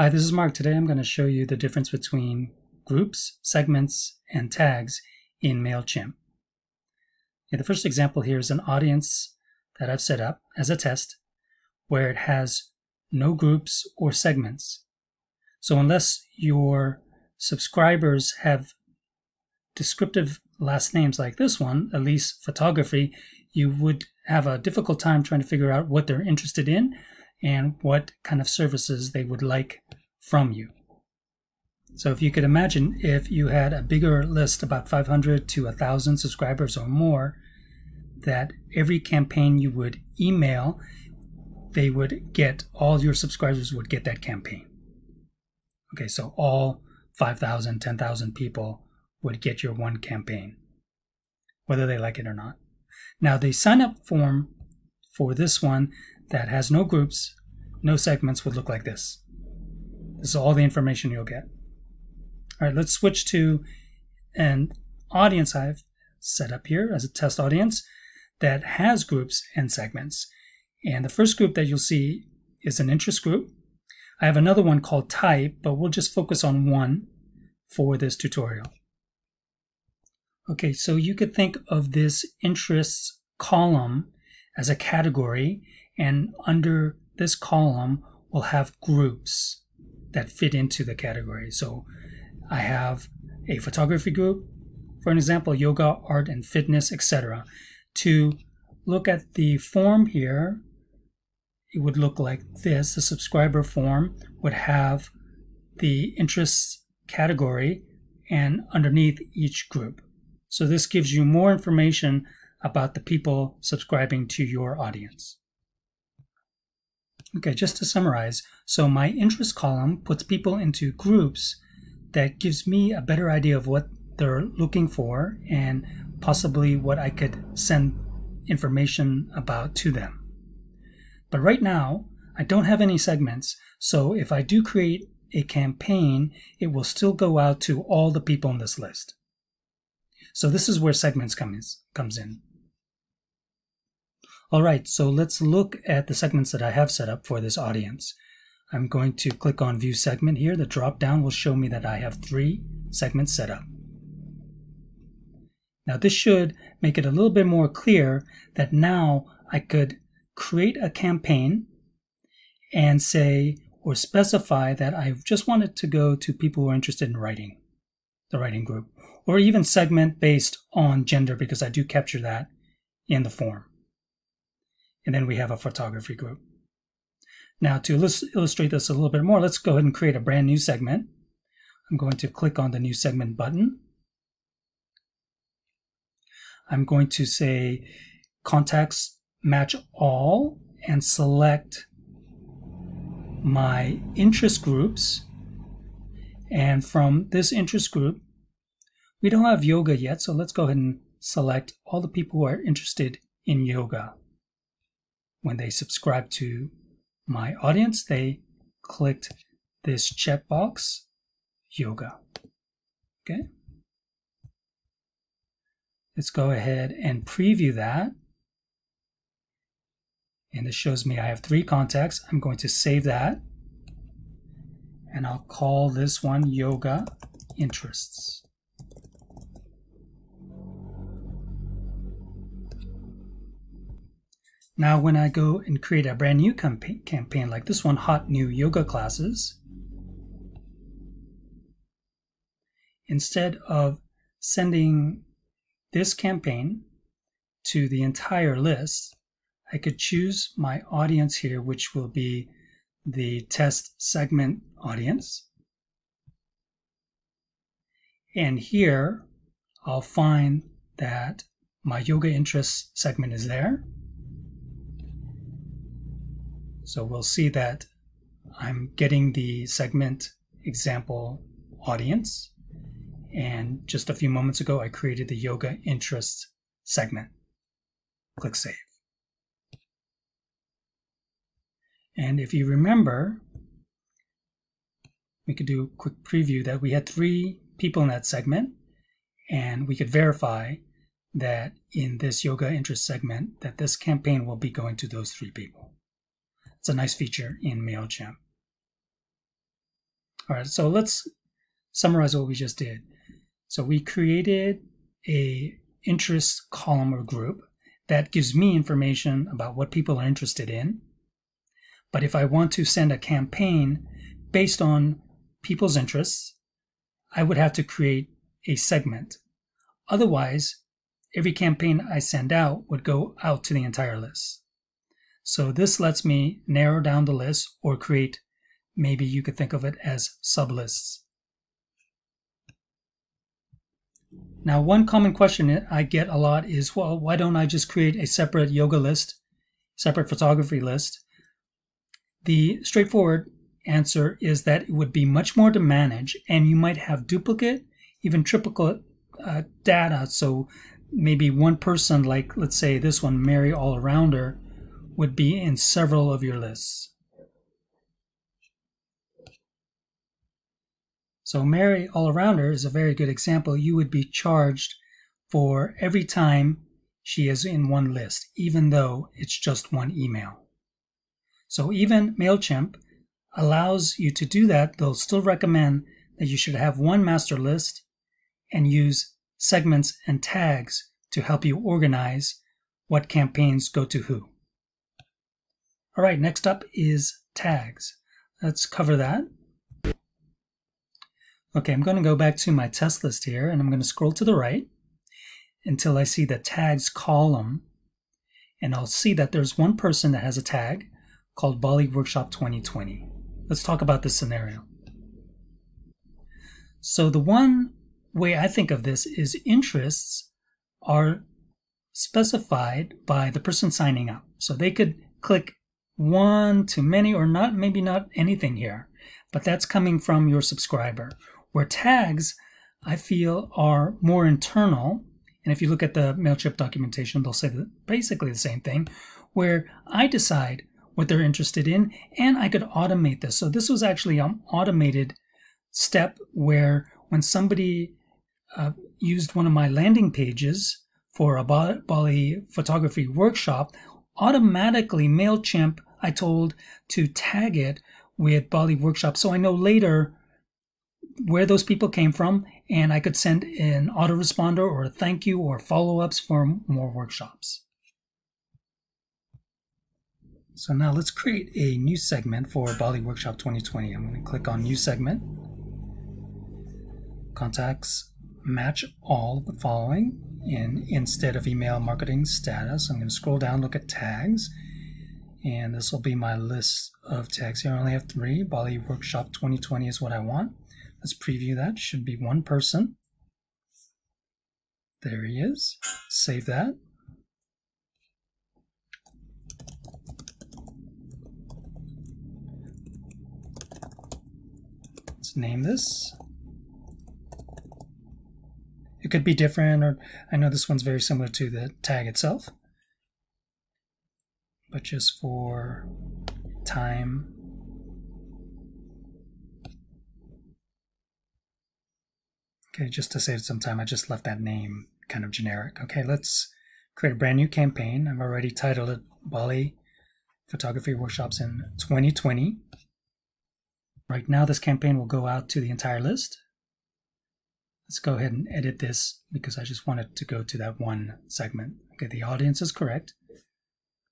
Hi, this is Mark. Today I'm going to show you the difference between groups, segments, and tags in MailChimp. Yeah, the first example here is an audience that I've set up as a test where it has no groups or segments. So unless your subscribers have descriptive last names like this one, at least photography, you would have a difficult time trying to figure out what they're interested in and what kind of services they would like from you. So if you could imagine if you had a bigger list, about 500 to 1,000 subscribers or more, that every campaign you would email, they would get, all your subscribers would get that campaign. Okay, so all 5,000, 10,000 people would get your one campaign, whether they like it or not. Now, the sign up form for this one that has no groups, no segments would look like this. This is all the information you'll get. All right, let's switch to an audience I've set up here as a test audience that has groups and segments. And the first group that you'll see is an interest group. I have another one called type, but we'll just focus on one for this tutorial. Okay, so you could think of this interests column as a category, and under this column, we'll have groups that fit into the category. So I have a photography group, for an example, yoga, art, and fitness, etc. To look at the form here, it would look like this. The subscriber form would have the interests category and underneath each group. So this gives you more information about the people subscribing to your audience. Okay, just to summarize, so my interest column puts people into groups that gives me a better idea of what they're looking for and possibly what I could send information about to them. But right now, I don't have any segments, so if I do create a campaign, it will still go out to all the people on this list. So this is where segments comes, comes in. All right, so let's look at the segments that I have set up for this audience. I'm going to click on View Segment here. The drop down will show me that I have three segments set up. Now this should make it a little bit more clear that now I could create a campaign and say or specify that I just wanted to go to people who are interested in writing, the writing group, or even segment based on gender because I do capture that in the form and then we have a photography group. Now to illustrate this a little bit more, let's go ahead and create a brand new segment. I'm going to click on the new segment button. I'm going to say contacts match all and select my interest groups. And from this interest group, we don't have yoga yet, so let's go ahead and select all the people who are interested in yoga when they subscribe to my audience, they clicked this checkbox, yoga. Okay. Let's go ahead and preview that. And this shows me I have three contacts. I'm going to save that. And I'll call this one yoga interests. Now, when I go and create a brand new campaign, campaign like this one, Hot New Yoga Classes, instead of sending this campaign to the entire list, I could choose my audience here, which will be the test segment audience. And here I'll find that my yoga interests segment is there. So we'll see that I'm getting the segment example audience. And just a few moments ago, I created the yoga interest segment. Click Save. And if you remember, we could do a quick preview that we had three people in that segment, and we could verify that in this yoga interest segment that this campaign will be going to those three people. It's a nice feature in MailChimp. All right, so let's summarize what we just did. So we created a interest column or group that gives me information about what people are interested in. But if I want to send a campaign based on people's interests, I would have to create a segment. Otherwise, every campaign I send out would go out to the entire list. So this lets me narrow down the list or create, maybe you could think of it as sublists. Now, one common question I get a lot is, well, why don't I just create a separate yoga list, separate photography list? The straightforward answer is that it would be much more to manage and you might have duplicate, even triplicate uh, data. So maybe one person, like let's say this one, Mary All Arounder, would be in several of your lists. So Mary All Arounder is a very good example. You would be charged for every time she is in one list, even though it's just one email. So even MailChimp allows you to do that. They'll still recommend that you should have one master list and use segments and tags to help you organize what campaigns go to who. All right, next up is tags. Let's cover that. Okay, I'm going to go back to my test list here and I'm going to scroll to the right until I see the tags column. And I'll see that there's one person that has a tag called Bali Workshop 2020. Let's talk about this scenario. So the one way I think of this is interests are specified by the person signing up. So they could click one to many or not, maybe not anything here, but that's coming from your subscriber where tags, I feel, are more internal. And if you look at the MailChimp documentation, they'll say basically the same thing, where I decide what they're interested in and I could automate this. So this was actually an automated step where when somebody uh, used one of my landing pages for a Bali photography workshop, automatically MailChimp, I told to tag it with Bali workshop. So I know later where those people came from, and I could send an autoresponder or a thank you or follow ups for more workshops. So now let's create a new segment for Bali Workshop 2020. I'm going to click on New Segment. Contacts match all of the following. And instead of email marketing status, I'm going to scroll down, look at tags. And this will be my list of tags here. I only have three. Bali Workshop 2020 is what I want. Let's preview that. Should be one person. There he is. Save that. Let's name this. It could be different, or I know this one's very similar to the tag itself. But just for time Okay, just to save some time, I just left that name kind of generic. Okay, let's create a brand new campaign. I've already titled it Bali Photography Workshops in 2020. Right now, this campaign will go out to the entire list. Let's go ahead and edit this because I just wanted to go to that one segment. Okay, the audience is correct.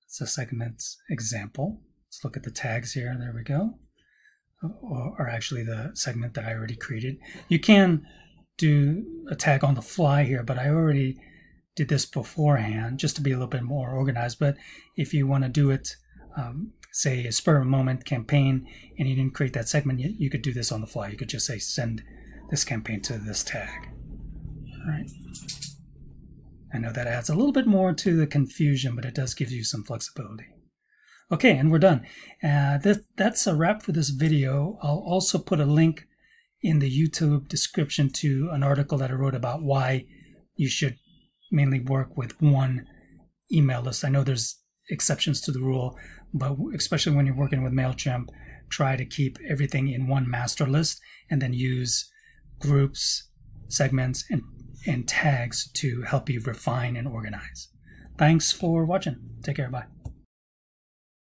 It's a segment example. Let's look at the tags here. There we go. Or, or actually the segment that I already created. You can do a tag on the fly here, but I already did this beforehand just to be a little bit more organized. But if you want to do it, um, say a spur of a moment campaign, and you didn't create that segment yet, you could do this on the fly. You could just say send this campaign to this tag. All right. I know that adds a little bit more to the confusion, but it does give you some flexibility. Okay, and we're done. Uh, that, that's a wrap for this video. I'll also put a link in the YouTube description to an article that I wrote about why you should mainly work with one email list. I know there's exceptions to the rule, but especially when you're working with MailChimp, try to keep everything in one master list and then use groups, segments, and, and tags to help you refine and organize. Thanks for watching. Take care. Bye.